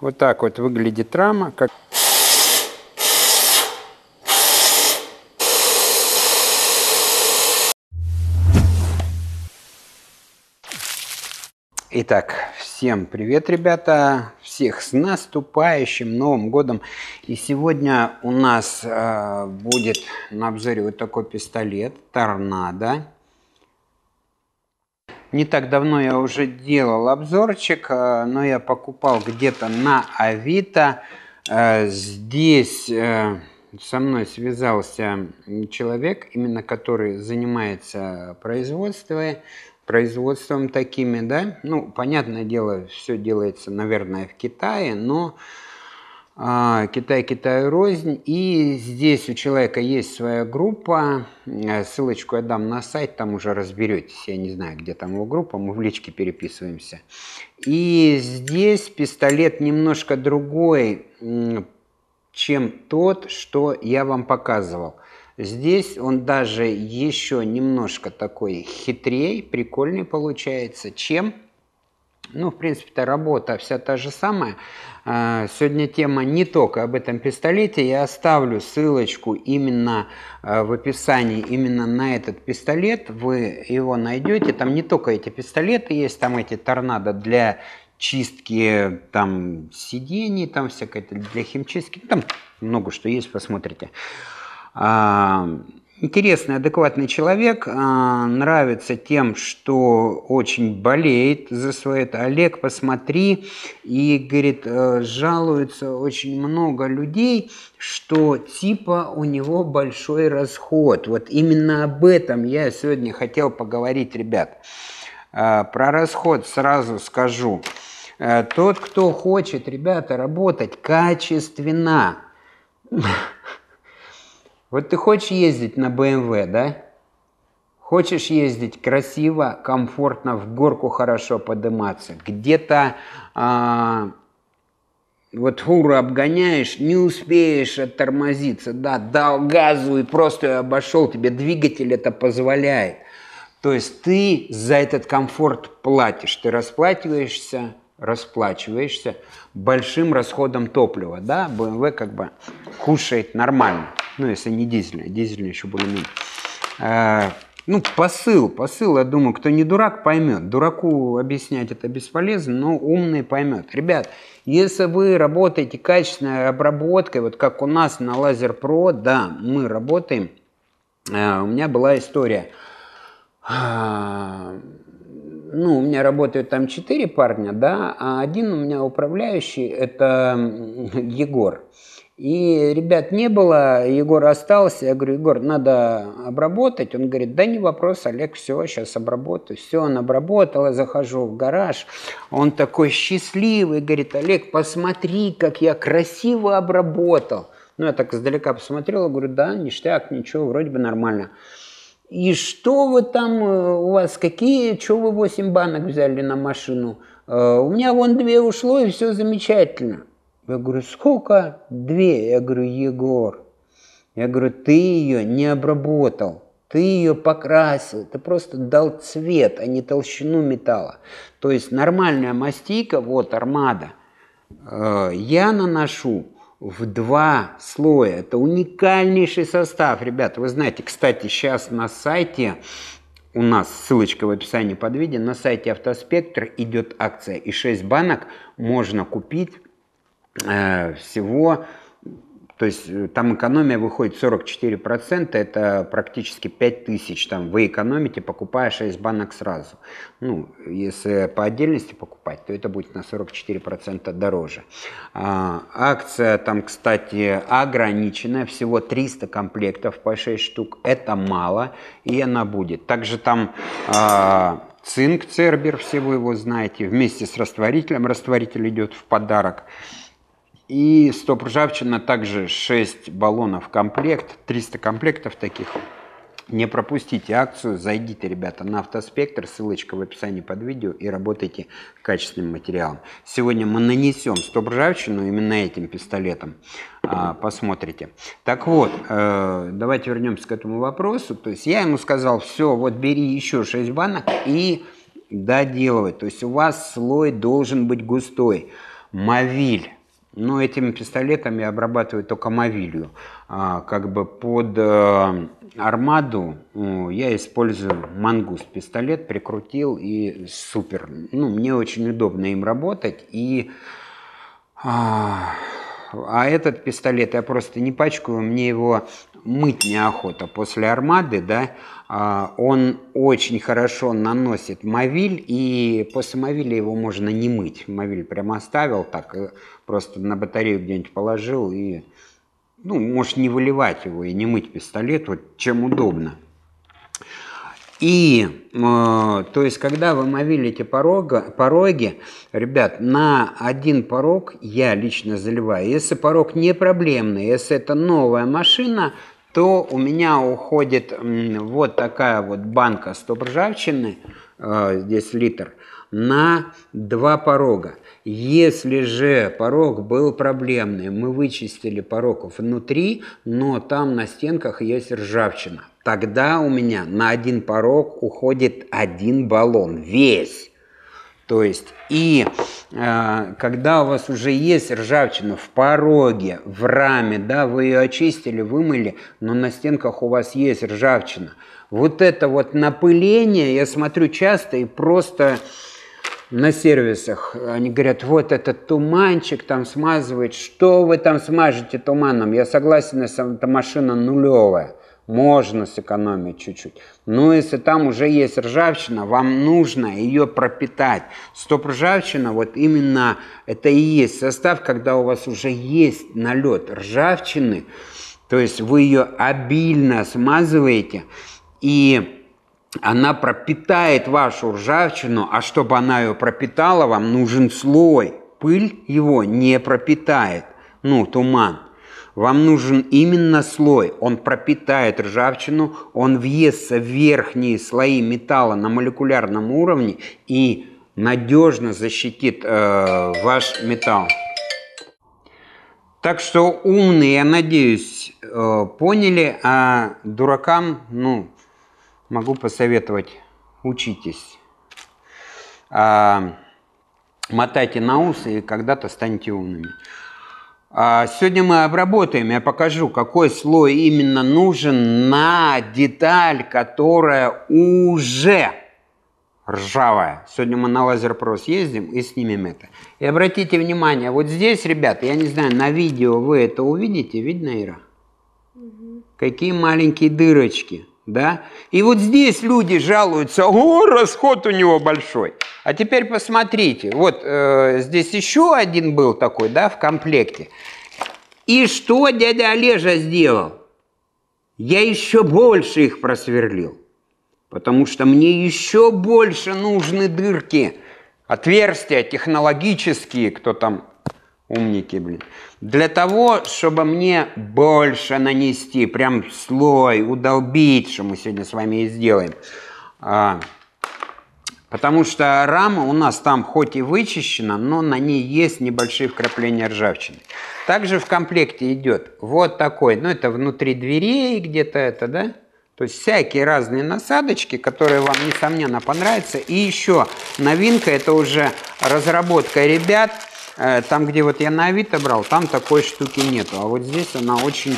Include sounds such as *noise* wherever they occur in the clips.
Вот так вот выглядит рама. Как... Итак, всем привет, ребята! Всех с наступающим Новым годом! И сегодня у нас э, будет на обзоре вот такой пистолет Торнадо. Не так давно я уже делал обзорчик, э, но я покупал где-то на Авито. Э, здесь э, со мной связался человек, именно который занимается производством, производством такими, да. Ну, понятное дело, все делается, наверное, в Китае, но Китай Китаю рознь. И здесь у человека есть своя группа. Э, ссылочку я дам на сайт, там уже разберетесь. Я не знаю, где там его группа, мы в личке переписываемся. И здесь пистолет немножко другой, чем тот, что я вам показывал. Здесь он даже еще немножко такой хитрей, прикольный получается, чем ну, в принципе-то работа вся та же самая. А, сегодня тема не только об этом пистолете. Я оставлю ссылочку именно а, в описании именно на этот пистолет. Вы его найдете. Там не только эти пистолеты есть, там эти торнадо для чистки там сидений, там всякое для химчистки. Там много что есть, посмотрите. Интересный, адекватный человек, а, нравится тем, что очень болеет за свое это. Олег, посмотри, и, говорит, э, жалуются очень много людей, что типа у него большой расход. Вот именно об этом я сегодня хотел поговорить, ребят. А, про расход сразу скажу. Э, тот, кто хочет, ребята, работать качественно, *laughs* Вот ты хочешь ездить на BMW, да? Хочешь ездить красиво, комфортно, в горку хорошо подниматься, где-то а, вот фуру обгоняешь, не успеешь оттормозиться, да, дал газу и просто обошел, тебе двигатель это позволяет. То есть ты за этот комфорт платишь, ты расплачиваешься, расплачиваешься большим расходом топлива, да, BMW как бы кушает нормально ну, если не дизельная, дизельная еще более-менее. А, ну, посыл, посыл, я думаю, кто не дурак, поймет. Дураку объяснять это бесполезно, но умный поймет. Ребят, если вы работаете качественной обработкой, вот как у нас на Лазер Про, да, мы работаем. А, у меня была история. Меня работают там четыре парня, да, а один у меня управляющий, это Егор. И ребят не было, Егор остался. Я говорю, Егор, надо обработать. Он говорит, да не вопрос, Олег, все, сейчас обработаю. Все, он обработал, я захожу в гараж. Он такой счастливый, говорит, Олег, посмотри, как я красиво обработал. Ну, я так издалека посмотрел, говорю, да, ништяк, ничего, вроде бы нормально. И что вы там, э, у вас какие, что вы 8 банок взяли на машину? Э, у меня вон две ушло, и все замечательно. Я говорю, сколько? Две. Я говорю, Егор, я говорю, ты ее не обработал, ты ее покрасил, ты просто дал цвет, а не толщину металла. То есть нормальная мастика, вот армада, э, я наношу в два слоя. Это уникальнейший состав, ребята. Вы знаете, кстати, сейчас на сайте у нас ссылочка в описании под видео, на сайте Автоспектр идет акция, и 6 банок можно купить Э, всего, то есть э, там экономия выходит 44%, это практически 5000 там вы экономите, покупая 6 банок сразу. Ну, если по отдельности покупать, то это будет на 44% дороже. А, акция там, кстати, ограниченная, всего 300 комплектов по 6 штук, это мало, и она будет. Также там а, цинк Цербер, все вы его знаете, вместе с растворителем, растворитель идет в подарок. И стоп ржавчина также 6 баллонов комплект, 300 комплектов таких. Не пропустите акцию, зайдите, ребята, на автоспектр, ссылочка в описании под видео и работайте качественным материалом. Сегодня мы нанесем стоп ржавчину именно этим пистолетом, а, посмотрите. Так вот, э, давайте вернемся к этому вопросу. То есть я ему сказал, все, вот бери еще 6 банок и доделывай. То есть у вас слой должен быть густой. Мавиль. Но этими пистолетами обрабатывают только мовилью. А, как бы под э, армаду э, я использую мангуст пистолет, прикрутил и супер. Ну, мне очень удобно им работать. И а, а этот пистолет я просто не пачкаю, мне его мыть неохота после армады, да, а, он очень хорошо наносит мовиль, и после мовиля его можно не мыть. Мовиль прямо оставил так, просто на батарею где-нибудь положил и, ну, можешь не выливать его и не мыть пистолет, вот чем удобно. И, э, то есть, когда вы мовилите порога, пороги, ребят, на один порог я лично заливаю. Если порог не проблемный, если это новая машина, то у меня уходит вот такая вот банка стоп-ржавчины, э, здесь литр, на два порога. Если же порог был проблемный, мы вычистили порог внутри, но там на стенках есть ржавчина, тогда у меня на один порог уходит один баллон, весь. То есть, и э, когда у вас уже есть ржавчина в пороге, в раме, да, вы ее очистили, вымыли, но на стенках у вас есть ржавчина, вот это вот напыление, я смотрю часто и просто на сервисах, они говорят, вот этот туманчик там смазывает, что вы там смажете туманом? Я согласен, если эта машина нулевая можно сэкономить чуть-чуть. Но если там уже есть ржавчина, вам нужно ее пропитать. Стоп-ржавчина, вот именно это и есть состав, когда у вас уже есть налет ржавчины, то есть вы ее обильно смазываете, и она пропитает вашу ржавчину, а чтобы она ее пропитала, вам нужен слой. Пыль его не пропитает, ну, туман. Вам нужен именно слой. Он пропитает ржавчину, он въестся в верхние слои металла на молекулярном уровне и надежно защитит э, ваш металл. Так что умные, я надеюсь, э, поняли, а дуракам, ну, могу посоветовать, учитесь. А, мотайте на усы и когда-то станете умными. А, сегодня мы обработаем, я покажу, какой слой именно нужен на деталь, которая уже ржавая. Сегодня мы на лазерпрос ездим и снимем это. И обратите внимание, вот здесь, ребята, я не знаю, на видео вы это увидите, видно, Ира? Угу. Какие маленькие дырочки, да? И вот здесь люди жалуются, о, расход у него большой. А теперь посмотрите, вот э, здесь еще один был такой, да, в комплекте. И что дядя Олежа сделал? Я еще больше их просверлил, потому что мне еще больше нужны дырки, отверстия технологические, кто там умники, блин, для того, чтобы мне больше нанести, прям слой, удолбить, что мы сегодня с вами и сделаем. А, Потому что рама у нас там хоть и вычищена, но на ней есть небольшие вкрапления ржавчины. Также в комплекте идет вот такой, ну это внутри дверей где-то это, да? То есть всякие разные насадочки, которые вам, несомненно, понравятся. И еще новинка, это уже разработка ребят. Э, там, где вот я на Авито брал, там такой штуки нету. А вот здесь она очень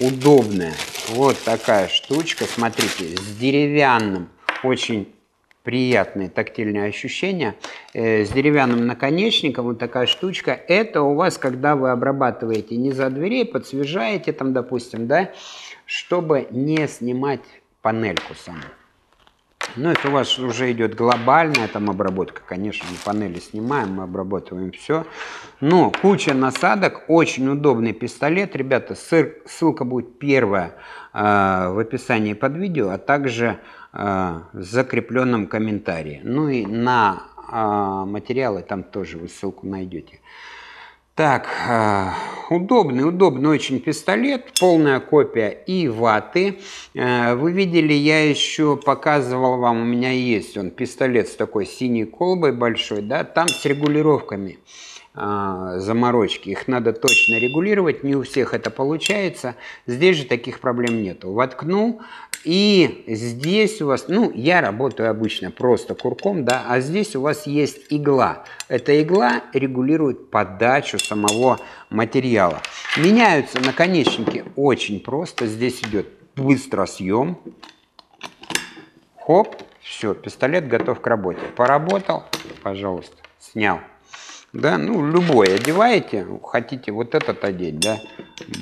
удобная. Вот такая штучка, смотрите, с деревянным, очень приятные тактильные ощущения. Э, с деревянным наконечником вот такая штучка. Это у вас, когда вы обрабатываете не за дверей, подсвежаете там, допустим, да, чтобы не снимать панельку саму. Ну, это у вас уже идет глобальная там обработка. Конечно, мы панели снимаем, мы обрабатываем все. Но куча насадок, очень удобный пистолет. Ребята, ссылка будет первая э, в описании под видео, а также Э, в закрепленном комментарии. Ну и на э, материалы там тоже вы ссылку найдете. Так, э, удобный, удобный очень пистолет, полная копия и ваты. Вы видели, я еще показывал вам, у меня есть он пистолет с такой синей колбой большой, да, там с регулировками. А, заморочки. Их надо точно регулировать, не у всех это получается. Здесь же таких проблем нету. Воткнул, и здесь у вас, ну, я работаю обычно просто курком, да, а здесь у вас есть игла. Эта игла регулирует подачу самого материала. Меняются наконечники очень просто. Здесь идет быстро съем. Хоп, все, пистолет готов к работе. Поработал, пожалуйста, снял. Да, ну, любой одеваете, хотите вот этот одеть, да,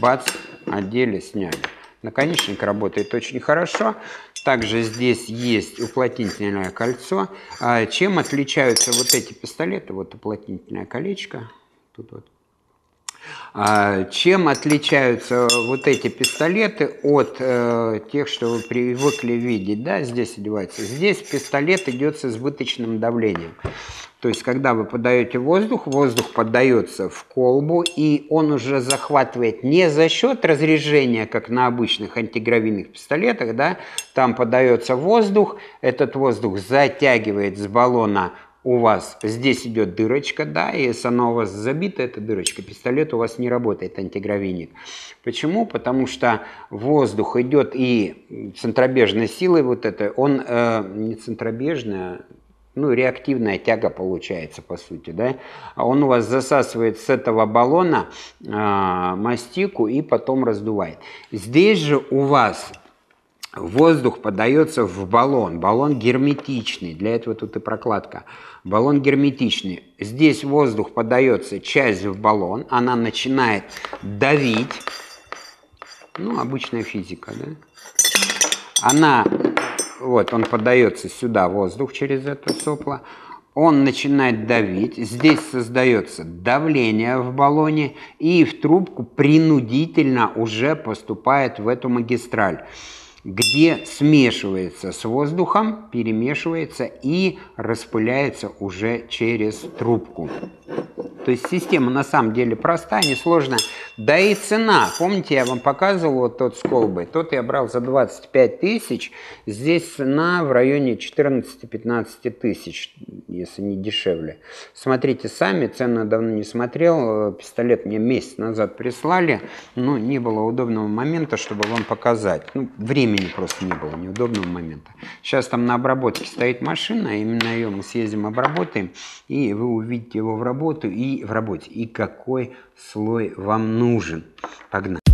бац, одели, сняли. Наконечник работает очень хорошо. Также здесь есть уплотнительное кольцо. А чем отличаются вот эти пистолеты? Вот уплотнительное колечко. Тут вот. А чем отличаются вот эти пистолеты от э, тех, что вы привыкли видеть? Да, здесь одевается. Здесь пистолет идет с избыточным давлением. То есть, когда вы подаете воздух, воздух поддается в колбу, и он уже захватывает не за счет разрежения, как на обычных антигравийных пистолетах, да, там подается воздух, этот воздух затягивает с баллона у вас здесь идет дырочка, да, и если она у вас забита, эта дырочка, пистолет у вас не работает, антигравийник. Почему? Потому что воздух идет и центробежной силой вот это, он э, не центробежная, ну, реактивная тяга получается, по сути, да, он у вас засасывает с этого баллона э, мастику и потом раздувает. Здесь же у вас воздух подается в баллон, баллон герметичный, для этого тут и прокладка. Баллон герметичный. Здесь воздух подается часть в баллон, она начинает давить, ну, обычная физика, да, она вот он подается сюда воздух через это сопло, он начинает давить, здесь создается давление в баллоне, и в трубку принудительно уже поступает в эту магистраль где смешивается с воздухом, перемешивается и распыляется уже через трубку. То есть система на самом деле простая, несложная. Да и цена. Помните, я вам показывал вот тот с колбой? Тот я брал за 25 тысяч. Здесь цена в районе 14-15 тысяч, если не дешевле. Смотрите сами, цену давно не смотрел. Пистолет мне месяц назад прислали, но не было удобного момента, чтобы вам показать. Ну, времени просто не было, неудобного момента. Сейчас там на обработке стоит машина, именно ее мы съездим, обработаем, и вы увидите его в работу и в работе, и какой слой вам нужен. Погнали.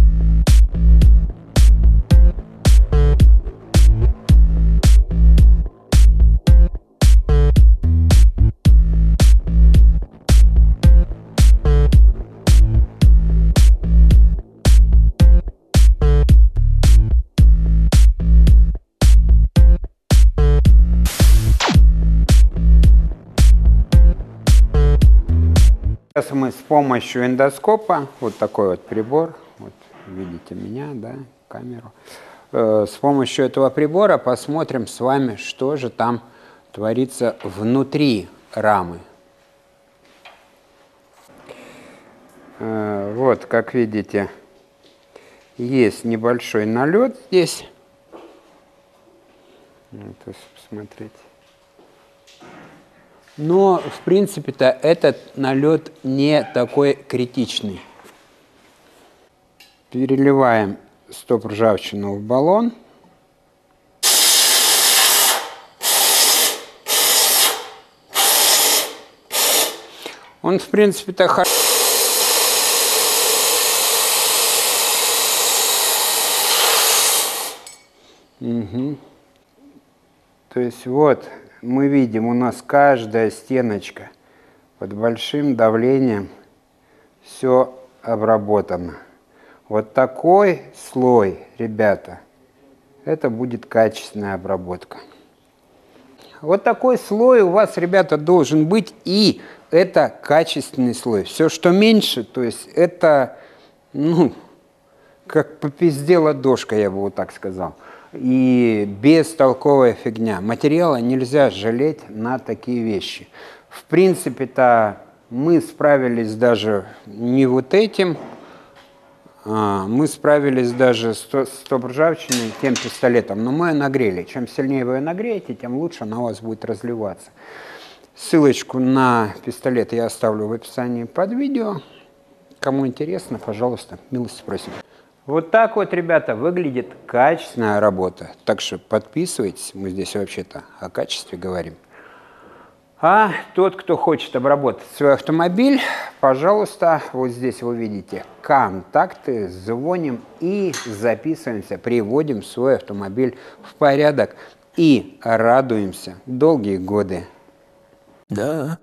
Помощью эндоскопа, вот такой вот прибор, вот видите меня, да, камеру, э, с помощью этого прибора посмотрим с вами, что же там творится внутри рамы. Э, вот, как видите, есть небольшой налет здесь. Вот, посмотрите. Но, в принципе-то, этот налет не такой критичный. Переливаем стоп ржавчину в баллон. Он, в принципе-то, хорошо. Угу. То есть вот мы видим, у нас каждая стеночка под большим давлением все обработано. Вот такой слой, ребята, это будет качественная обработка. Вот такой слой у вас, ребята, должен быть, и это качественный слой. Все, что меньше, то есть это, ну, как попиздела дошка, я бы вот так сказал и бестолковая фигня. Материала нельзя жалеть на такие вещи. В принципе-то мы справились даже не вот этим, а, мы справились даже с стоп-ржавчиной тем пистолетом, но мы ее нагрели. Чем сильнее вы ее нагреете, тем лучше она у вас будет разливаться. Ссылочку на пистолет я оставлю в описании под видео. Кому интересно, пожалуйста, милости просим. Вот так вот, ребята, выглядит качественная работа. Так что подписывайтесь, мы здесь вообще-то о качестве говорим. А тот, кто хочет обработать свой автомобиль, пожалуйста, вот здесь вы видите контакты, звоним и записываемся, приводим свой автомобиль в порядок и радуемся долгие годы. Да.